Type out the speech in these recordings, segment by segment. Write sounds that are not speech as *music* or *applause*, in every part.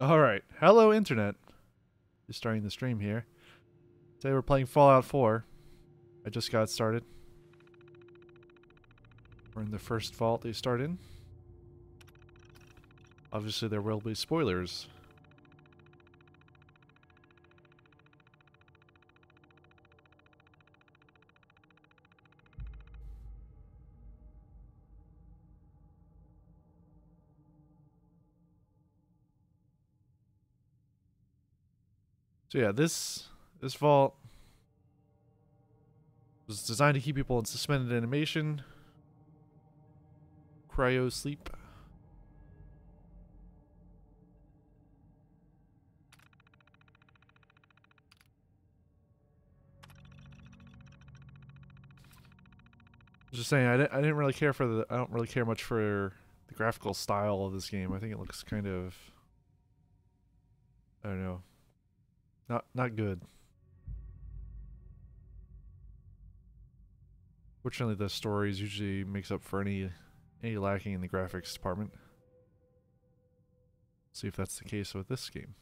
Alright, hello internet. Just starting the stream here. Today we're playing Fallout 4. I just got started. We're in the first vault they start in. Obviously there will be spoilers. So yeah, this this vault was designed to keep people in suspended animation, cryo sleep. Just saying, I didn't, I didn't really care for the. I don't really care much for the graphical style of this game. I think it looks kind of. I don't know. Not not good. Fortunately, the stories usually makes up for any any lacking in the graphics department. See if that's the case with this game.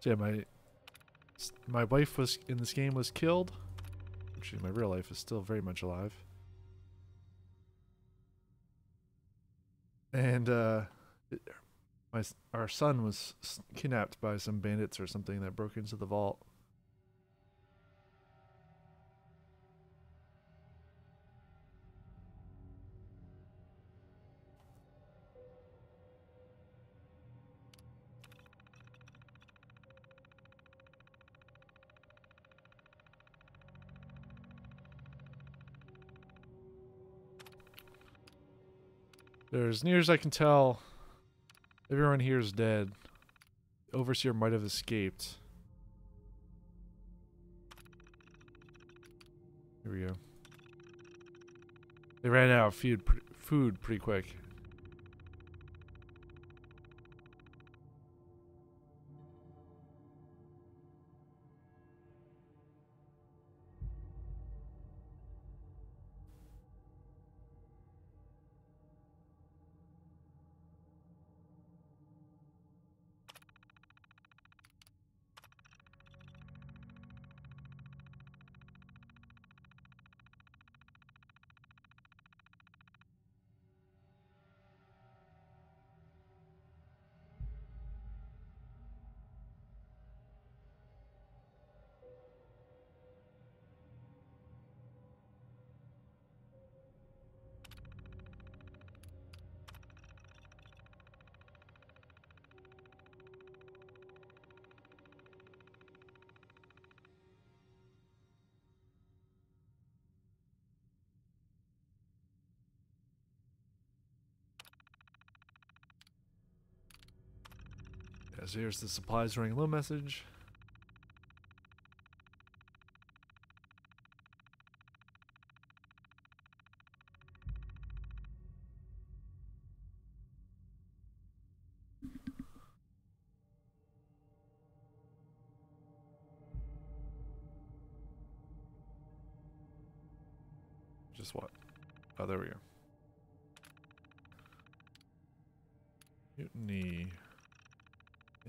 So yeah, my my wife was in this game was killed. Actually, my real life is still very much alive. And uh, it, my our son was kidnapped by some bandits or something that broke into the vault. As near as I can tell, everyone here is dead. The Overseer might have escaped. Here we go. They ran out of food, food pretty quick. Here's the supplies running low message.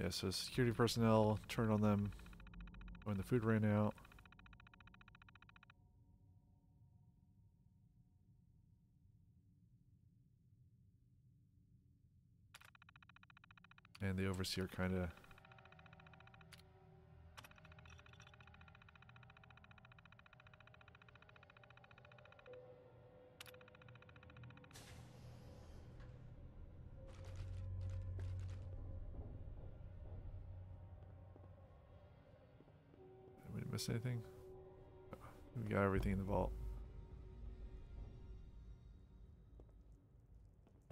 Yeah, so security personnel turned on them when the food ran out. And the overseer kind of miss anything? We got everything in the vault.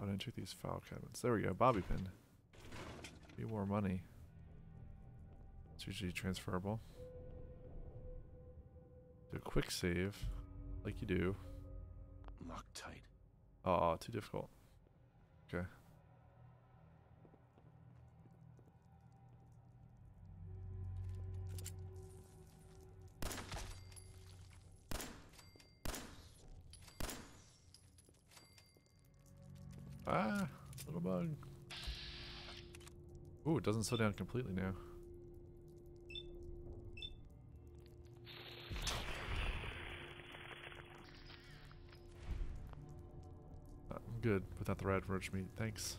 I didn't check these file cabinets. There we go. Bobby pin. Be more money. It's usually transferable. Do a quick save. Like you do. Locked tight. Oh, too difficult. Okay. Ooh, it doesn't slow down completely now. I'm good without the rad roach meat, thanks.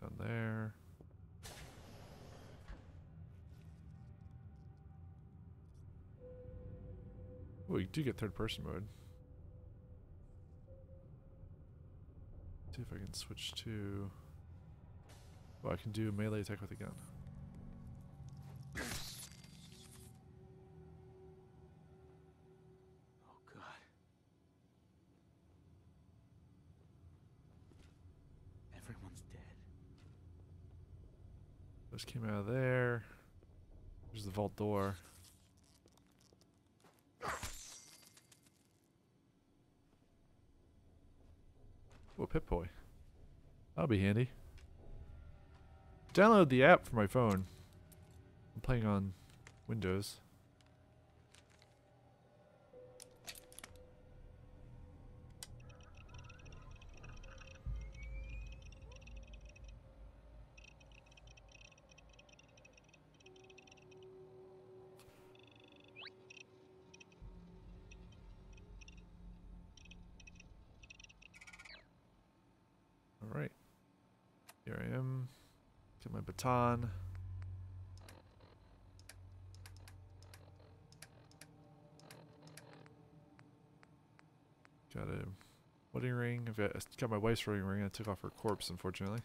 Down there. Oh, you do get third person mode. See if I can switch to. Oh, I can do melee attack with a gun. Oh god. Everyone's dead. Just came out of there. There's the vault door. Pip Boy. That'll be handy. Download the app for my phone. I'm playing on Windows. Alright. Here I am. Get my baton. Got a wedding ring. I've got, got my wife's wedding ring. I took off her corpse, unfortunately.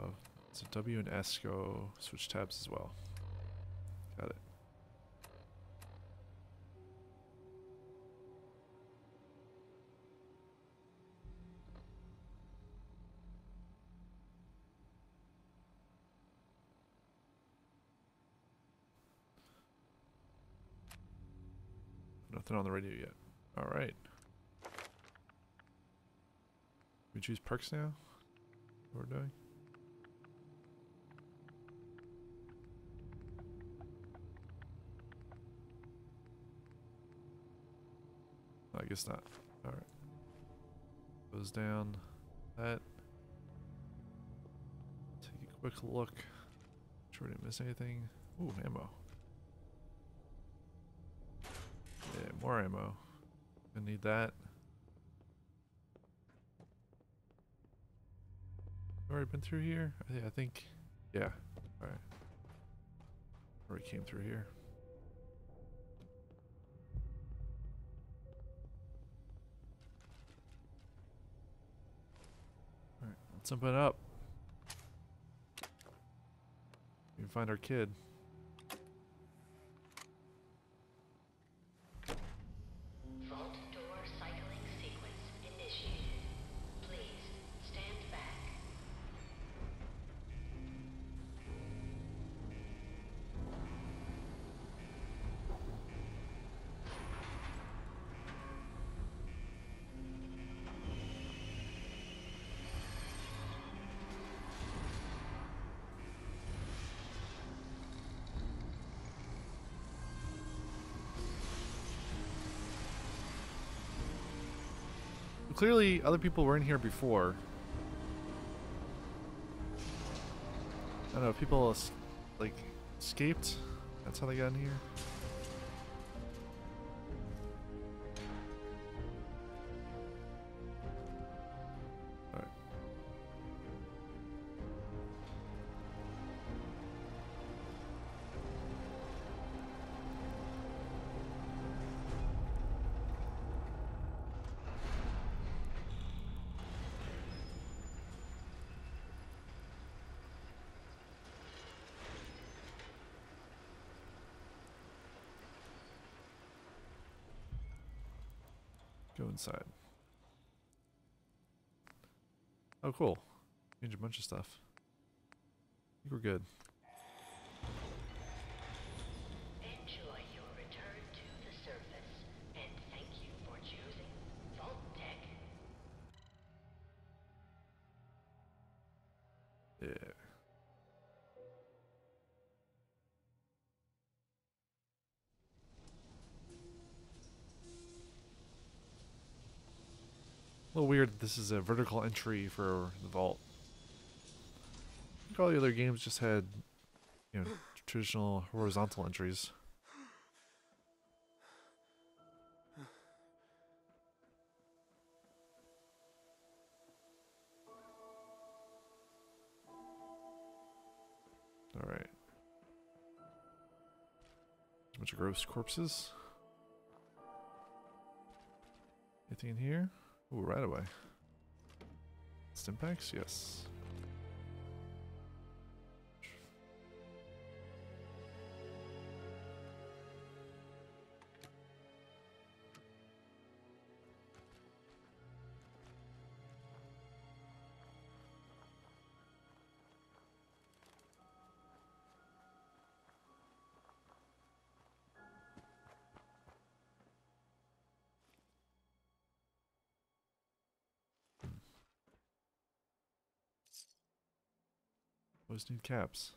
Oh, so W and S go switch tabs as well. Got it. Nothing on the radio yet. All right. We choose perks now. What we're doing. Guess not. Alright. Goes down. That. Take a quick look. Sure we didn't miss anything. Ooh, ammo. Yeah, more ammo. I need that. Already been through here? I, I think. Yeah. Alright. Already came through here. Let's open it up. We can find our kid. Clearly, other people were in here before. I don't know, people like escaped. That's how they got in here. Go inside. Oh, cool. Change a bunch of stuff. I think we're good. Weird that this is a vertical entry for the vault. I think all the other games just had, you know, traditional horizontal entries. All right. A bunch of gross corpses. Anything in here? Ooh, right away. Stimpaks? Yes. Always need caps.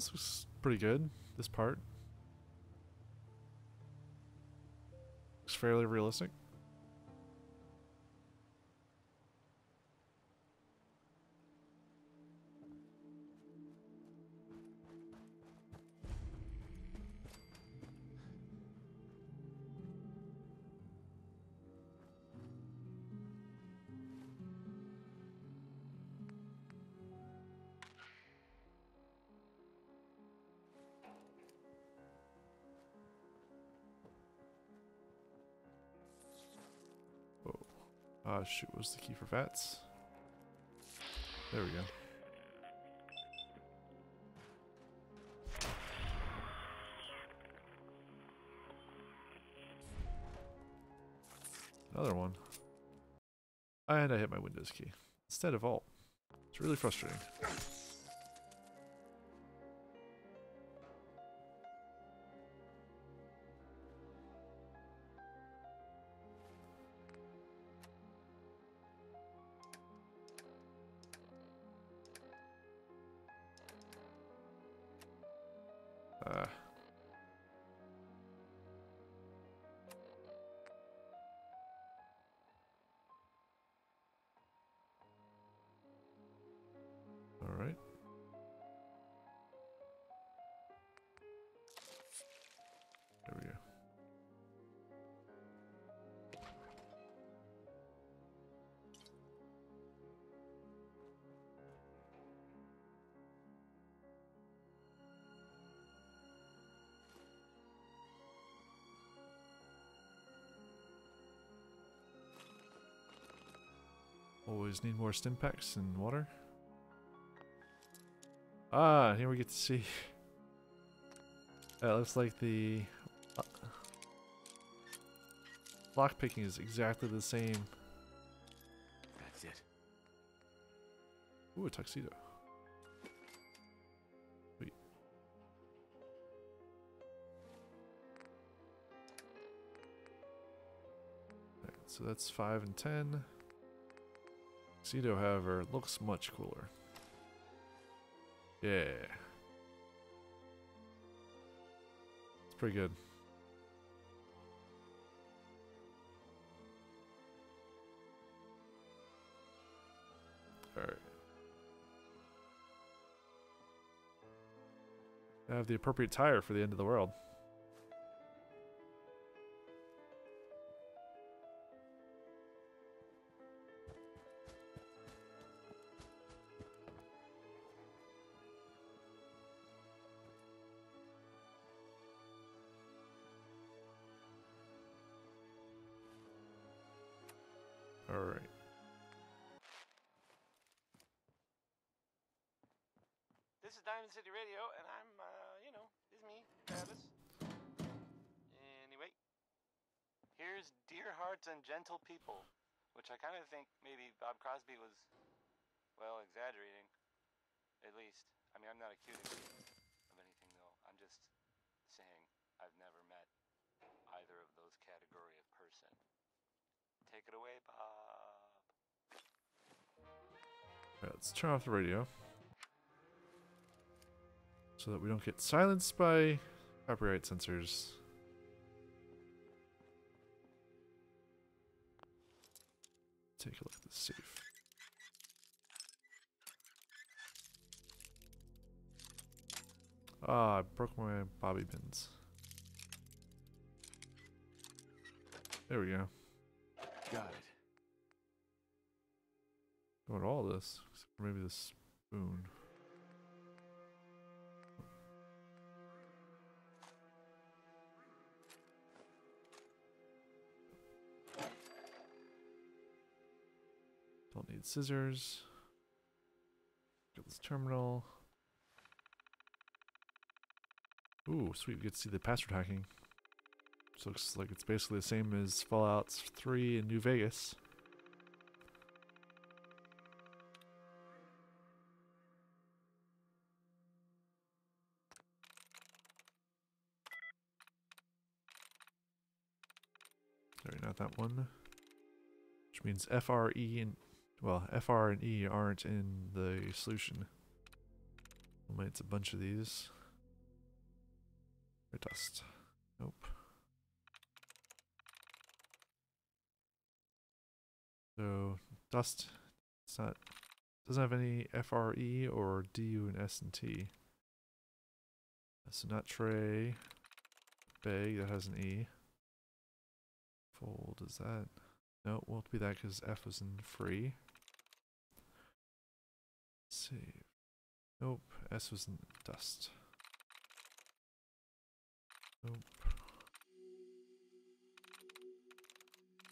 This was pretty good. This part looks fairly realistic. Ah, shoot, was the key for VATS? There we go. Another one. And I hit my Windows key instead of Alt. It's really frustrating. Always need more stim packs and water. Ah, here we get to see. That looks like the uh, lock picking is exactly the same. That's it. Ooh, a tuxedo. Sweet. So that's 5 and 10. Tuxedo, however, looks much cooler. Yeah. It's pretty good. Alright. I have the appropriate tire for the end of the world. This City Radio, and I'm, uh, you know, is me, Travis. Anyway, here's Dear Hearts and Gentle People, which I kind of think maybe Bob Crosby was, well, exaggerating. At least. I mean, I'm not accusing him of anything, though. I'm just saying I've never met either of those category of person. Take it away, Bob. Let's turn off the radio. So that we don't get silenced by copyright censors. Take a look at the safe. Ah, I broke my bobby pins. There we go. Got it. Got all this, except for maybe the spoon. Need scissors. Got this terminal. Ooh, sweet. We get to see the password hacking. Looks like it's basically the same as Fallout 3 in New Vegas. Sorry, not that one. Which means FRE and well, FR and E aren't in the solution. It's a bunch of these. Or dust. Nope. So dust it's not doesn't have any FRE or DU and S and T. So not tray. Bag that has an E. Fold is that? No, it won't be that because F was in free. Save. Nope, S was in dust. Nope.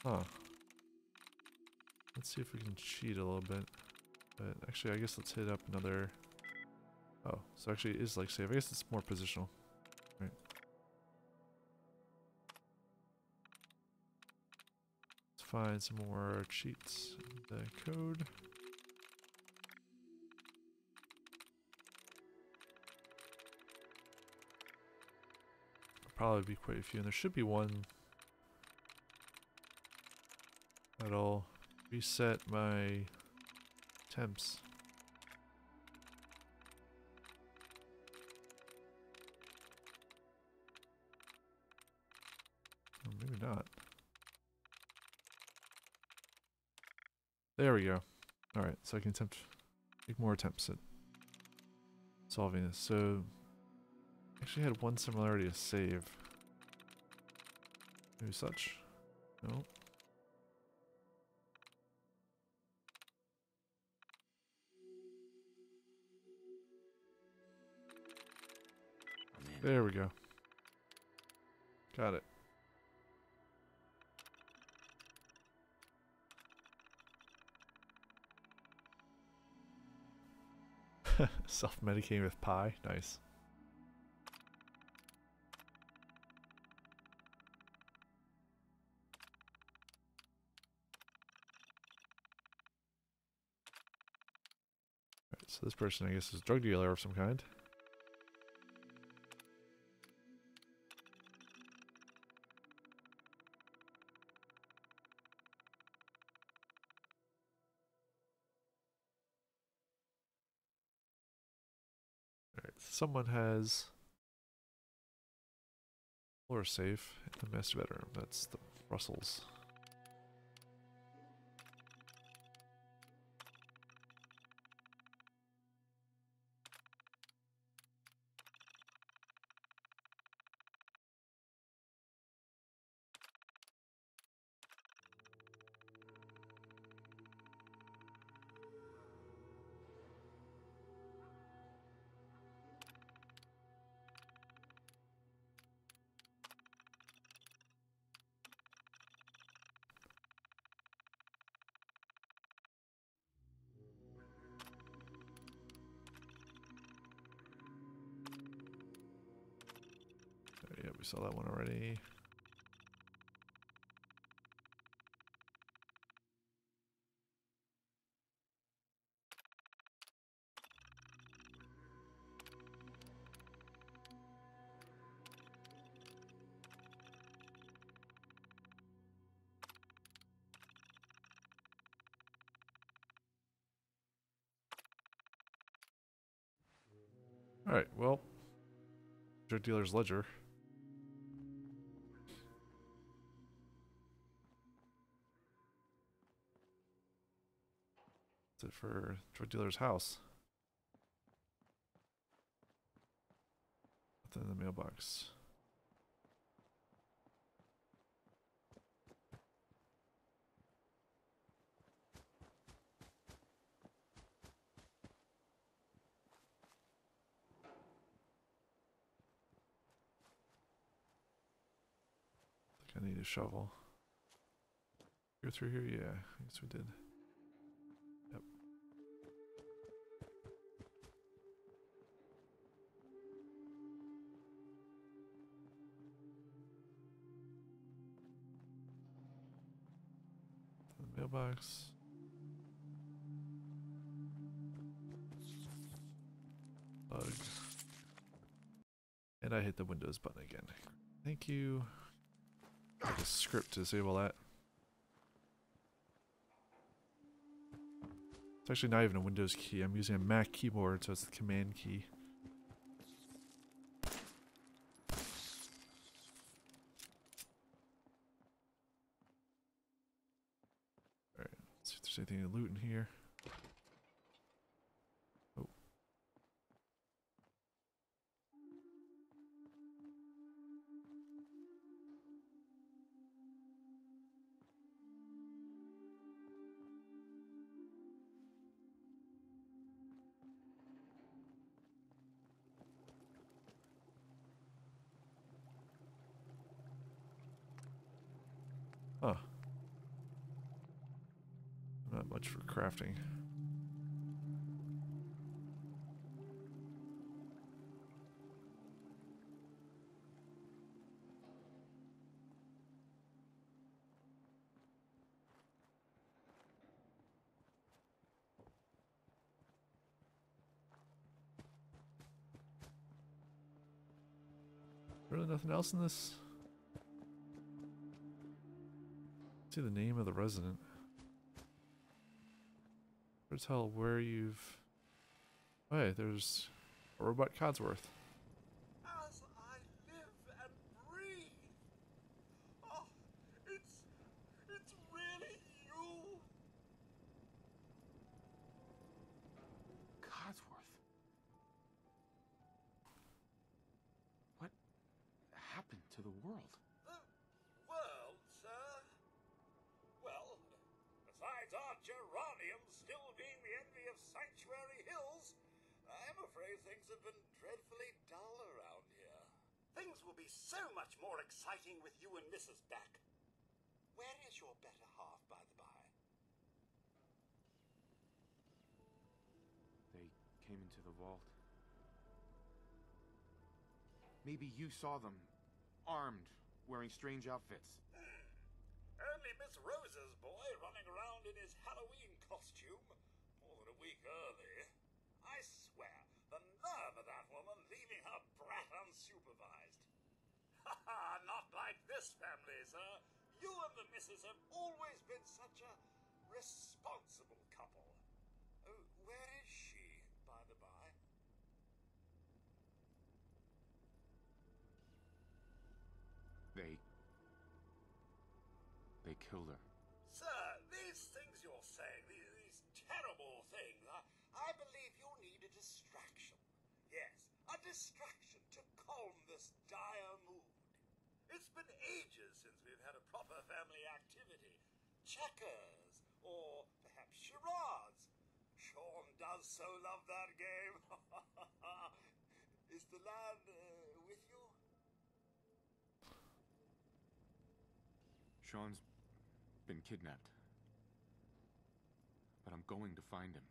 Huh. Let's see if we can cheat a little bit. But actually, I guess let's hit up another... Oh, so actually it is like save. I guess it's more positional. Right. Let's find some more cheats in the code. Probably be quite a few, and there should be one that'll reset my temps. Or maybe not. There we go. Alright, so I can attempt make more attempts at solving this. So actually had one similarity to save. Maybe such. No. There we go. Got it. *laughs* Self-medicating with pie. Nice. This person, I guess, is a drug dealer of some kind. Alright, someone has floor safe in the master bedroom. That's the Russells. Saw that one already. Alright, well. Drug dealer's ledger. For drug dealer's house. In the mailbox. I need a shovel. Go through here? Yeah, I guess we did. Mailbox. Bug. And I hit the Windows button again. Thank you. Script to disable that. It's actually not even a Windows key. I'm using a Mac keyboard, so it's the command key. Alright, see if there's anything to loot in here. Crafting. Really nothing else in this? See the name of the resident. Tell where you've. Hey, there's a robot Codsworth. So much more exciting with you and Mrs. back. Where is your better half, by the by? They came into the vault. Maybe you saw them, armed, wearing strange outfits. *clears throat* Only Miss Rosa's boy running around in his Halloween costume more than a week early. I swear, the nerve *laughs* not like this family, sir. You and the missus have always been such a responsible couple. Oh, where is she, by the by? They. They killed her. Sir, these things you're saying, these, these terrible things, I, I believe you need a distraction. Yes, a distraction to calm this dire. It's been ages since we've had a proper family activity. Checkers, or perhaps charades. Sean does so love that game. *laughs* Is the lad uh, with you? Sean's been kidnapped. But I'm going to find him.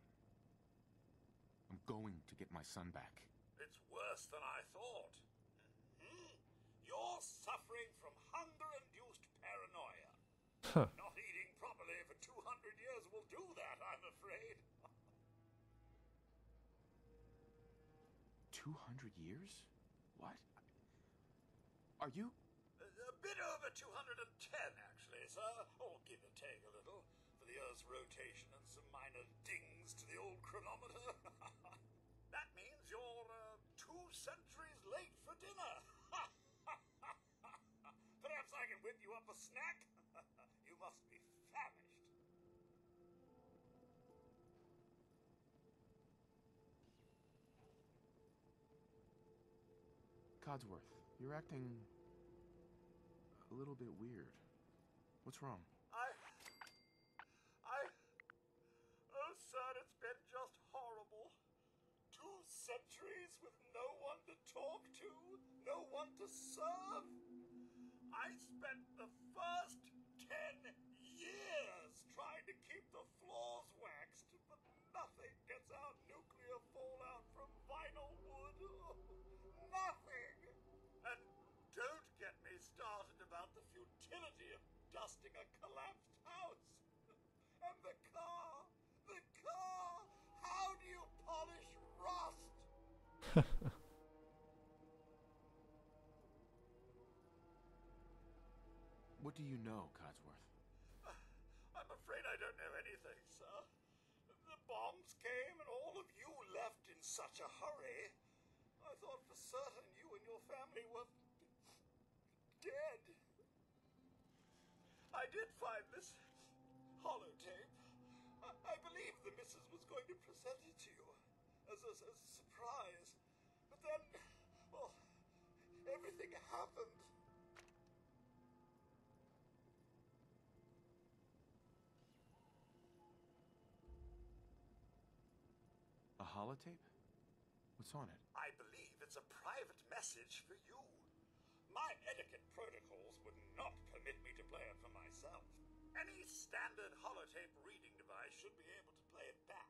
I'm going to get my son back. It's worse than I thought. You're suffering from hunger-induced paranoia. Huh. Not eating properly for 200 years will do that, I'm afraid. *laughs* 200 years? What? Are you? A, a bit over 210, actually, sir. Or give or take a little, for the Earth's rotation and some minor dings to the old chronometer. that means you're uh, two centuries late for dinner. Perhaps whip you up a snack? *laughs* you must be famished. Codsworth, you're acting a little bit weird. What's wrong? I. I. Oh, sir, it's been just horrible. Two centuries with no one to talk to, no one to serve. I spent the first ten years trying to keep the floors waxed, but nothing gets out nuclear fallout from vinyl wood. *laughs* nothing! And don't get me started about the futility of dusting a collapsed house. *laughs* And the you know, Codsworth? I'm afraid I don't know anything, sir. The bombs came and all of you left in such a hurry. I thought for certain you and your family were dead. I did find this holotape. I, I believe the missus was going to present it to you as a, as a surprise. But then, well, everything happened. Holotape? What's on it? I believe it's a private message for you. My etiquette protocols would not permit me to play it for myself. Any standard holotape reading device should be able to play it back.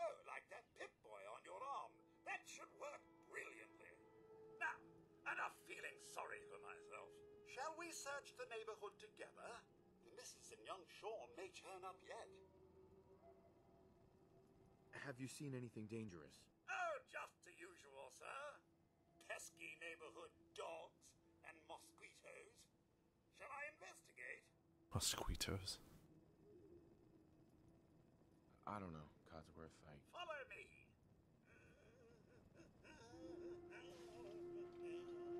Oh, like that Pip-Boy on your arm. That should work brilliantly. Now, enough feeling sorry for myself. Shall we search the neighborhood together? The missus and young Sean may turn up yet. Have you seen anything dangerous? Oh, just the usual, sir. Pesky neighborhood dogs and mosquitoes. Shall I investigate? Mosquitoes. I don't know, Codsworth. I. Follow me.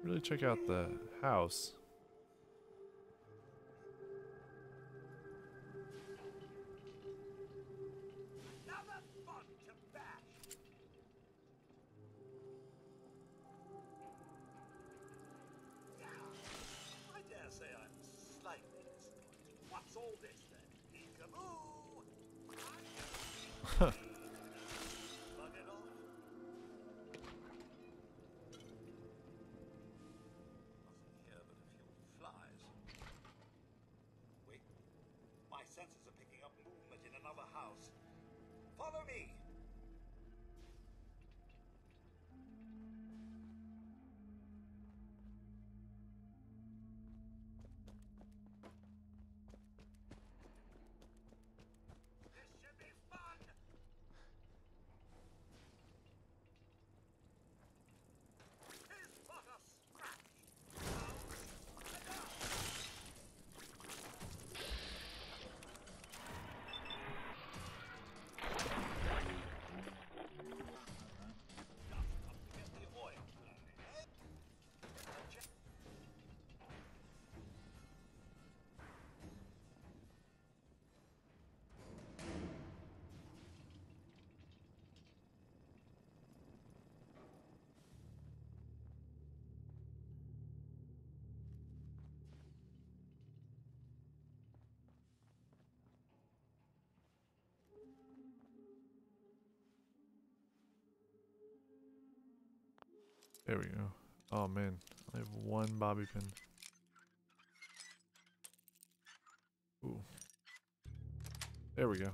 Really check out the house. What's this then? Peekaboo! There we go. Oh man, I have one bobby pin. Ooh. There we go.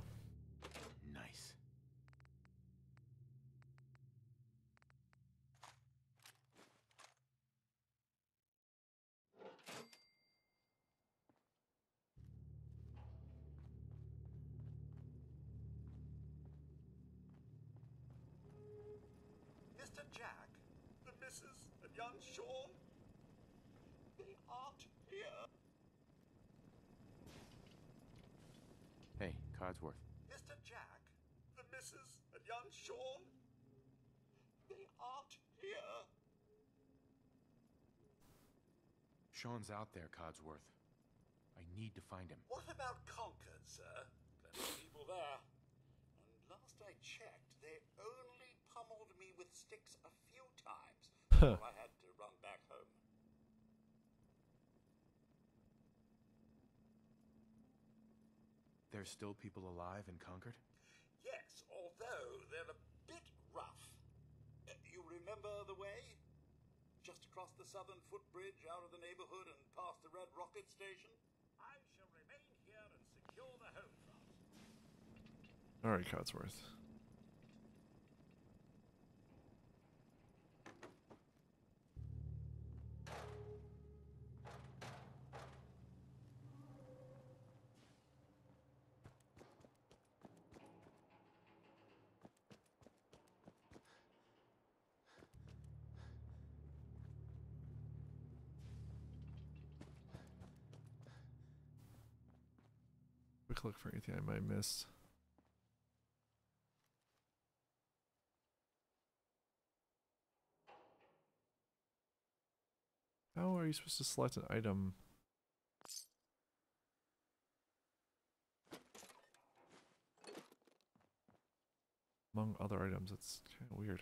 Mrs. and young Shaun? They aren't here. Hey, Codsworth. Mr. Jack, the Mrs. and young Shaun? They aren't here. Shaun's out there, Codsworth. I need to find him. What about Concord, sir? Plenty of people there. And last I checked, they only pummeled me with sticks a few times before I had to run back home. There's still people alive in Concord? Yes, although they're a bit rough. Uh, you remember the way? Just across the southern footbridge, out of the neighborhood, and past the Red Rocket Station? I shall remain here and secure the home front. Alright, Codsworth. Look for anything I might miss. How are you supposed to select an item? Among other items, it's kind of weird.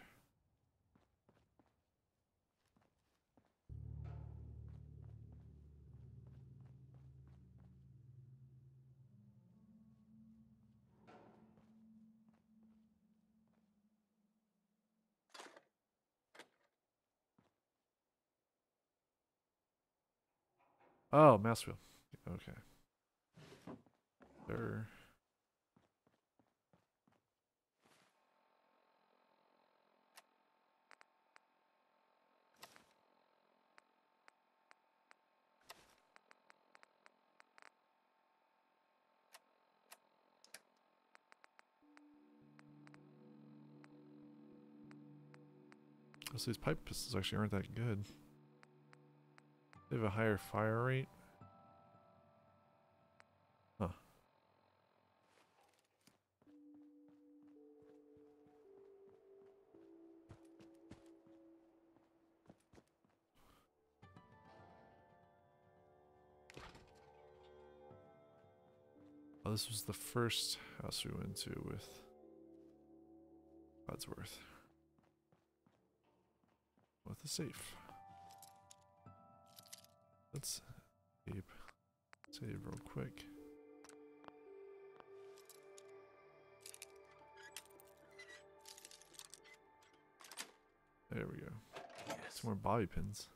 Oh, mouse wheel. Okay. There. So these pipe pistols actually aren't that good. They have a higher fire rate. Huh. Oh, this was the first house we went to with Codsworth. With the safe. Let's save, save real quick. There we go. Some more bobby pins.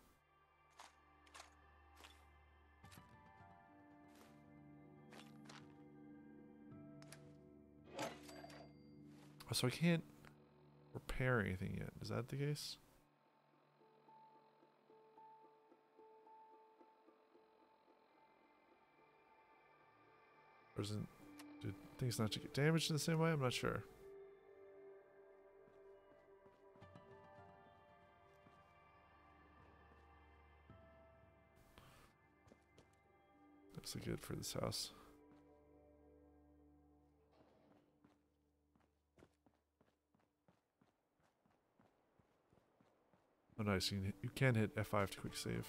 Oh, So I can't repair anything yet. Is that the case? Or isn't do things not to get damaged in the same way? I'm not sure. Like good for this house. Oh nice, you can hit F5 to quick save.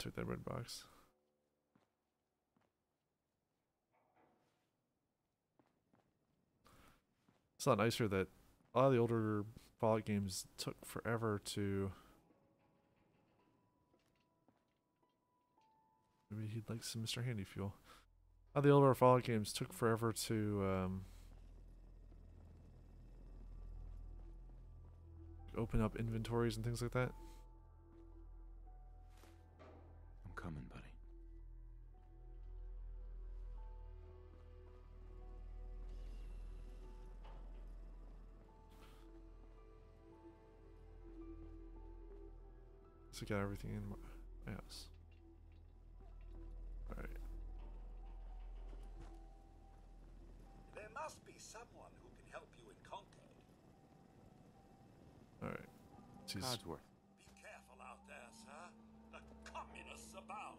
Took that red box. It's a lot nicer that a lot of the older Fallout games took forever to. Maybe he'd like some Mr. Handy Fuel. A lot of the older Fallout games took forever to um, open up inventories and things like that. So I got everything in my, my house. Alright. There must be someone who can help you in Concord. Alright. She's Codsworth. Be careful out there, sir. The communists abound.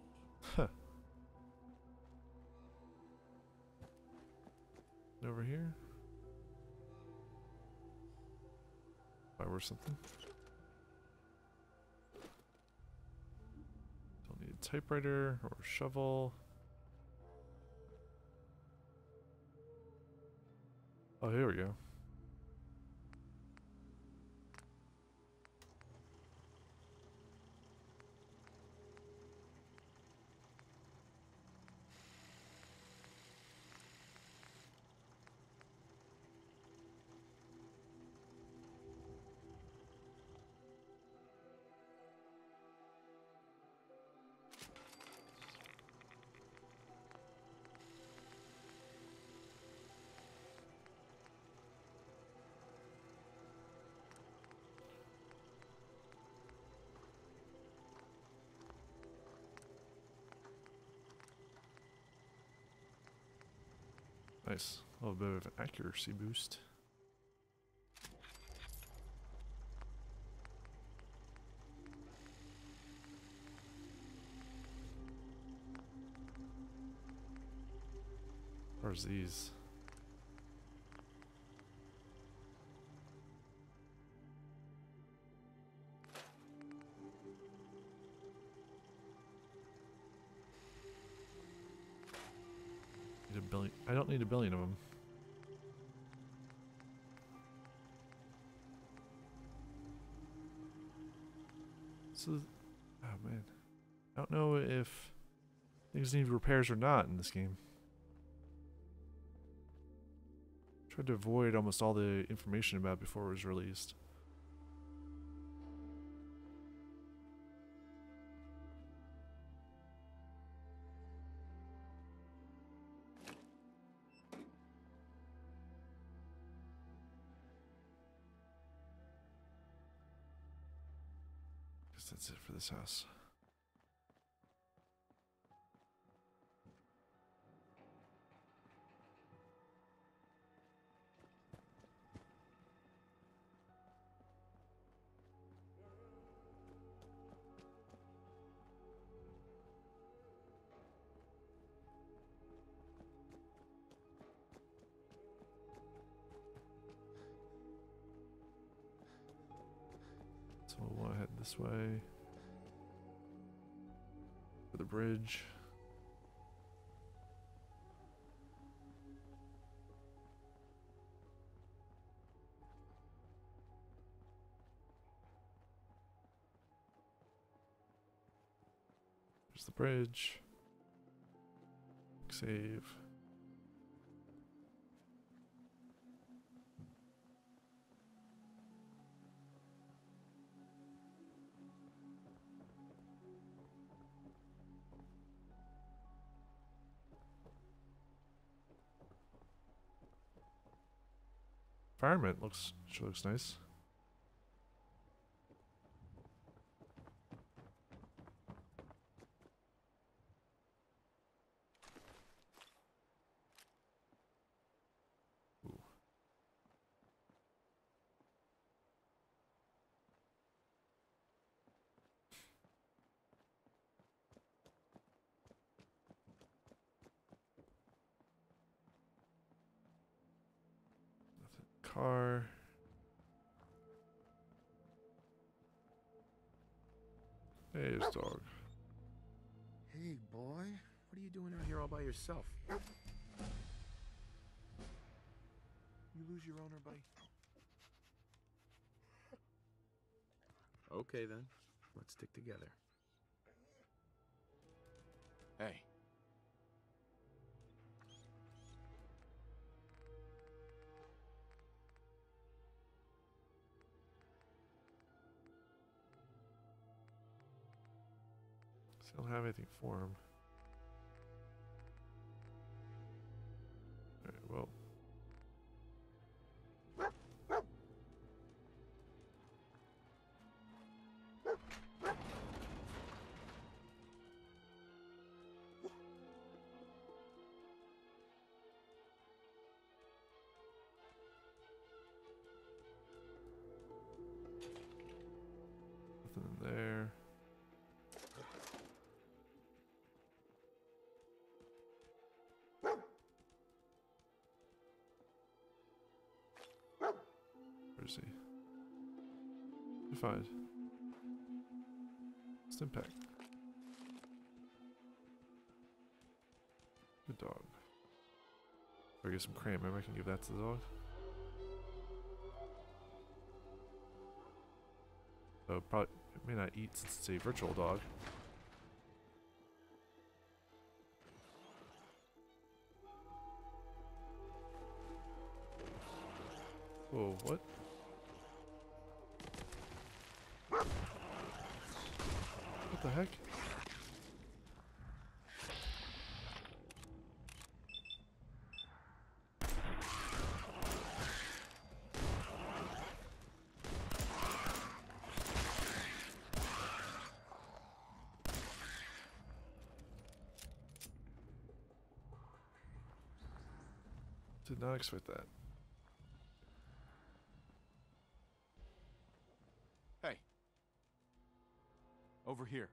Huh. Over here? If I were something. Typewriter or shovel. Oh, here we go. Nice. A little bit of an accuracy boost. Where's these? Need a billion of them. So, oh man, I don't know if things need repairs or not in this game. Tried to avoid almost all the information about before it was released. This house. So we'll this way. Bridge. There's the bridge. Save. Environment looks looks nice. Yourself? You lose your owner, buddy? Okay, then. Let's stick together. Hey. So I don't have anything for him. Where is he? Find. Stimpak. Good dog. Or get some cram. Maybe I can give that to the dog. So probably it may not eat since it's a virtual dog. Oh, what? What the heck? Did not expect that. Hey. Over here.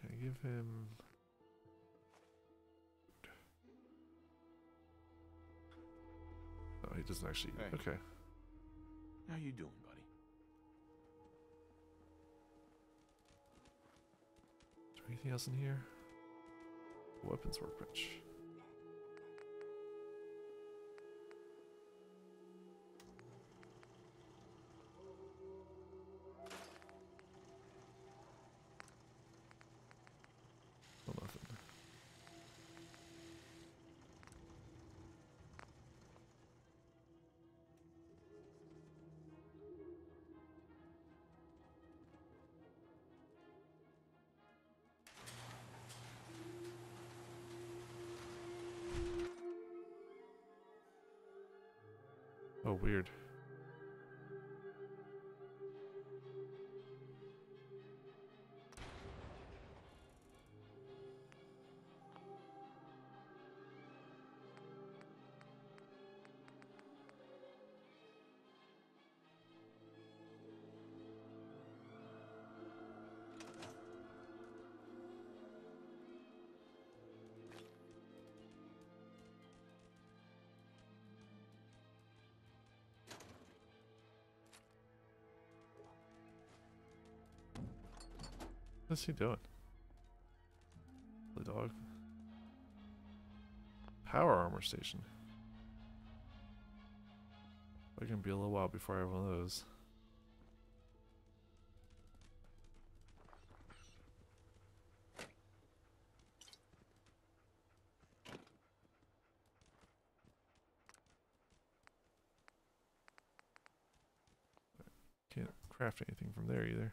Can I give him... No, he doesn't actually. Hey. Okay. How you doing, buddy? Is there anything else in here? Weapons workbench. Weird. What's he doing? The dog. Power armor station. It can be a little while before I have one of those. Can't craft anything from there either.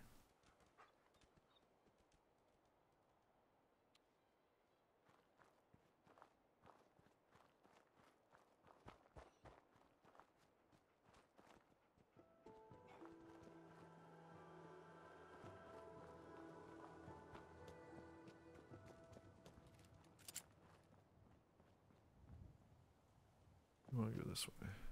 This way.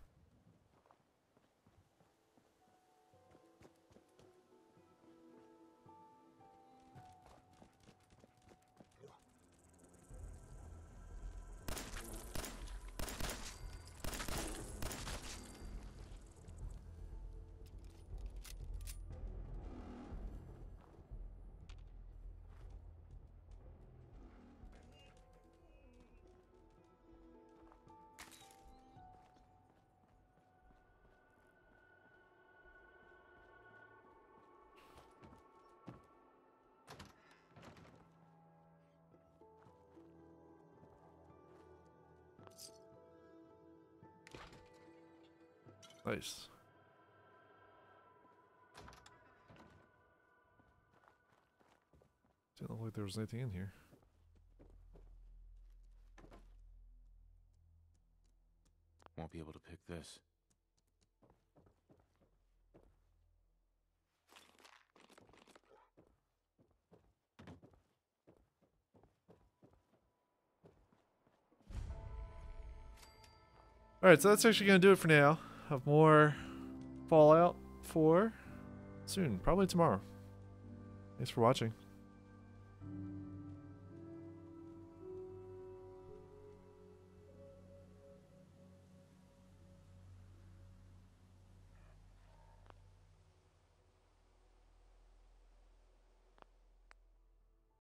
Nice. Didn't look like there was anything in here. Won't be able to pick this. Alright, so that's actually going to do it for now. Have more Fallout 4 soon, probably tomorrow. Thanks for watching.